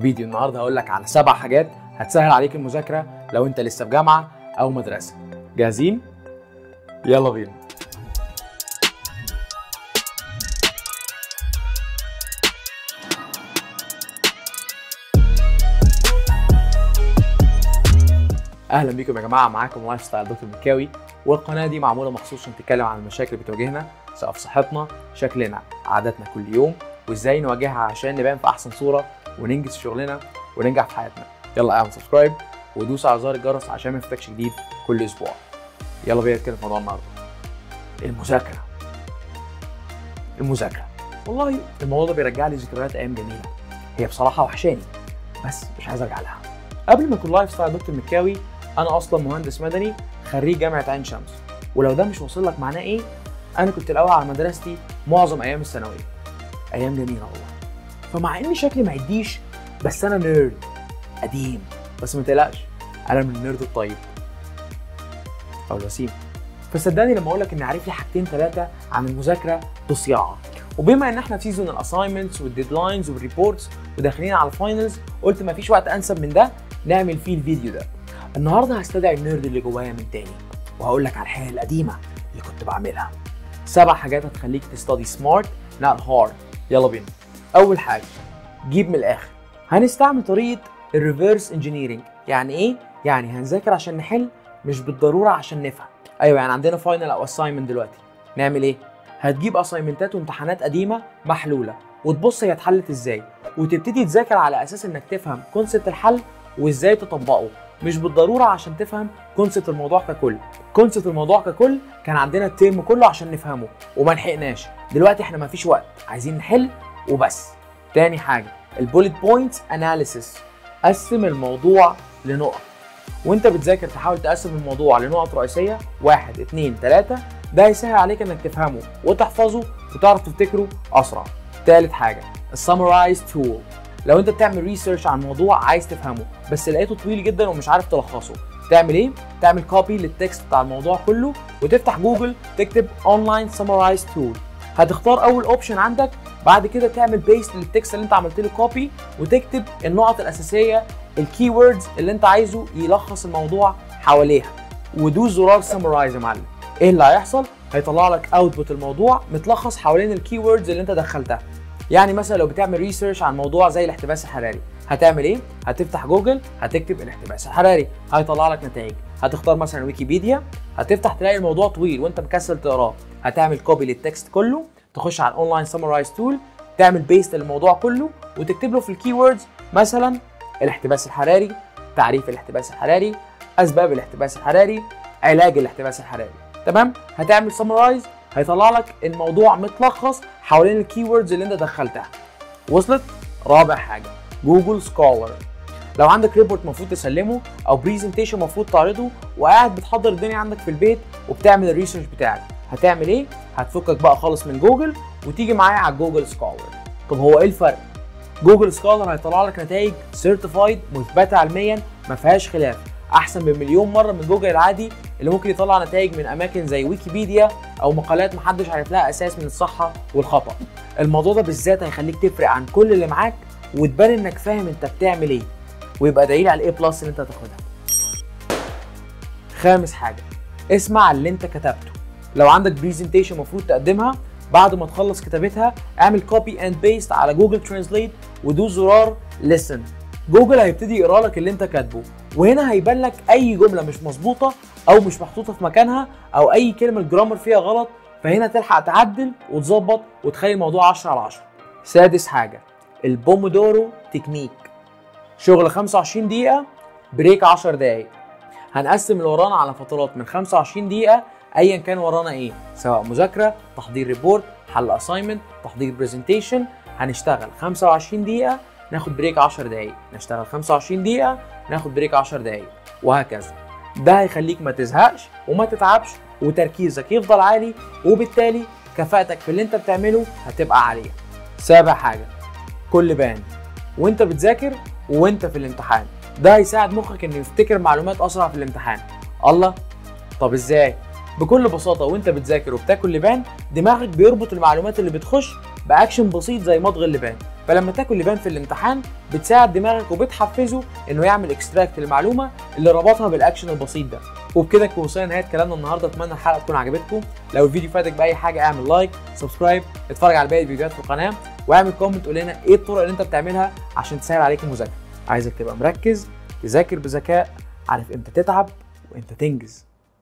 فيديو النهارده هقول لك على سبع حاجات هتسهل عليك المذاكرة لو انت لسه في جامعة أو مدرسة. جاهزين؟ يلا بينا. أهلا بيكم يا جماعة معاكم lifestyle doctor مكاوي والقناة دي معمولة مخصوص عشان تتكلم عن المشاكل اللي بتواجهنا سواء في صحتنا شكلنا عاداتنا كل يوم وازاي نواجهها عشان نبان في احسن صورة وننجز في شغلنا وننجح في حياتنا. يلا اعمل subscribe ودوس على زر الجرس عشان ما يفوتكش جديد كل أسبوع. يلا بينا نتكلم في موضوع النهارده. المذاكرة. المذاكرة. والله الموضوع ده بيرجع لي ذكريات أيام جميلة. هي بصراحة وحشاني بس مش عايز أرجع لها. قبل ما أكون lifestyle doctor مكاوي أنا أصلا مهندس مدني خريج جامعة عين شمس. ولو ده مش واصل لك معناه إيه أنا كنت الأول على مدرستي معظم أيام الثانوية. أيام جميلة والله. فمع ان شكلي ما يديش بس أنا nerd قديم. بس ما تقلقش أنا من ال nerd الطيب. أو الوسيم. فصدقني لما أقول لك إني عارف لي حاجتين ثلاثة عن المذاكرة بصياعه وبما إن إحنا في season ال assignments وال deadlines وال reports وداخلين على ال finals قلت مفيش وقت أنسب من ده نعمل فيه الفيديو ده. النهارده هستدعي ال nerd اللي جوايا من تاني. وهقول لك على الحاجة القديمة اللي كنت بعملها. سبع حاجات هتخليك تستدي smart not hard يلا بينا. أول حاجة جيب من الآخر. هنستعمل طريقة ال reverse engineering يعني إيه؟ يعني هنذاكر عشان نحل مش بالضرورة عشان نفهم. أيوه يعني عندنا final أو assignment دلوقتي. نعمل إيه؟ هتجيب assignment ات وامتحانات قديمة محلولة وتبص هي اتحلت إزاي. وتبتدي تذاكر على أساس إنك تفهم concept الحل وإزاي تطبقه. مش بالضرورة عشان تفهم concept الموضوع ككل. concept الموضوع ككل كان عندنا الترم كله عشان نفهمه وما لحقناش. دلوقتي إحنا مفيش وقت. عايزين نحل وبس. تاني حاجة ال bullet points analysis. قسم الموضوع لنقط. وأنت بتذاكر تحاول تقسم الموضوع لنقط رئيسية واحد اتنين تلاتة ده هيسهل عليك إنك تفهمه وتحفظه وتعرف تفتكره أسرع. تالت حاجة ال summarize tool لو أنت بتعمل research عن موضوع عايز تفهمه بس لقيته طويل جدا ومش عارف تلخصه تعمل إيه؟ تعمل copy لل text بتاع الموضوع كله وتفتح جوجل تكتب online summarize tool هتختار أول option عندك بعد كده تعمل paste لل text اللي انت عملت له copy وتكتب النقط الأساسية ال key words اللي انت عايزه يلخص الموضوع حواليها. ودوس زرار summarize يا معلم. إيه اللي هيحصل؟ هيطلع لك output الموضوع متلخص حوالين ال key words اللي انت دخلتها. يعني مثلا لو بتعمل research عن موضوع زي الاحتباس الحراري هتعمل إيه؟ هتفتح جوجل هتكتب الاحتباس الحراري. هيطلع لك نتائج. هتختار مثلا ويكيبيديا هتفتح تلاقي الموضوع طويل وانت مكسل تقراه. هتعمل copy لل text كله تخش على ال online summarize tool تعمل paste للموضوع كله وتكتب له في ال key words مثلا الاحتباس الحراري تعريف الاحتباس الحراري أسباب الاحتباس الحراري علاج الاحتباس الحراري. تمام؟ هتعمل summarize هيطلع لك الموضوع متلخص حوالين ال key words اللي انت دخلتها. وصلت؟ رابع حاجة Google Scholar لو عندك report المفروض تسلمه أو presentation المفروض تعرضه وقاعد بتحضر الدنيا عندك في البيت وبتعمل ال research بتاعك هتعمل إيه؟ هتفكك بقى خالص من جوجل وتيجي معايا على Google Scholar. طب هو إيه الفرق؟ Google Scholar هيطلع لك نتائج certified مثبته علميا ما فيهاش خلاف. أحسن بمليون مرة من جوجل العادي اللي ممكن يطلع نتائج من أماكن زي ويكيبيديا أو مقالات محدش عارف لها أساس من الصحة والخطأ. الموضوع ده بالذات هيخليك تفرق عن كل اللي معاك وتبان إنك فاهم أنت بتعمل إيه. ويبقى دليل على ال A plus اللي أنت هتاخدها. خامس حاجة اسمع اللي أنت كتبته. لو عندك presentation المفروض تقدمها بعد ما تخلص كتابتها اعمل copy and paste على Google Translate ودوس زرار listen. جوجل هيبتدي يقرأ لك اللي انت كاتبه وهنا هيبان لك أي جملة مش مظبوطة أو مش محطوطة في مكانها أو أي كلمة ال grammar فيها غلط فهنا تلحق تعدل وتظبط وتخلي الموضوع 10 على 10 سادس حاجة ال Pomodoro technique. شغل 25 دقيقة break 10 دقايق. هنقسم اللي ورانا على فترات من 25 دقيقة ايا كان ورانا إيه؟ سواء مذاكرة تحضير report حل assignment تحضير presentation هنشتغل 25 دقيقة ناخد break 10 دقايق. نشتغل 25 دقيقة ناخد break 10 دقايق. وهكذا. ده هيخليك ما تزهقش وما تتعبش وتركيزك يفضل عالي وبالتالي كفاءتك في اللي أنت بتعمله هتبقى عالية. سابع حاجة. كل لبان وأنت بتذاكر وأنت في الامتحان. ده هيساعد مخك إنه يفتكر معلومات أسرع في الامتحان. الله؟ طب إزاي؟ بكل بساطة وانت بتذاكر وبتاكل لبان دماغك بيربط المعلومات اللي بتخش بأكشن بسيط زي مضغ اللبان. فلما تاكل لبان في الامتحان بتساعد دماغك وبتحفزه إنه يعمل extract للمعلومه اللي ربطها بالأكشن البسيط ده. وبكده نكون وصلنا لنهاية كلامنا النهارده. أتمنى الحلقة تكون عجبتكم. لو الفيديو فادك بأي حاجة اعمل like subscribe اتفرج على باقي الفيديوهات في القناة واعمل كومنت قول لنا إيه الطرق اللي أنت بتعملها عشان تسهل عليك المذاكرة. عايزك تبقى مركز تذاكر بذكاء عارف إمتى تتعب وإمتى تنجز.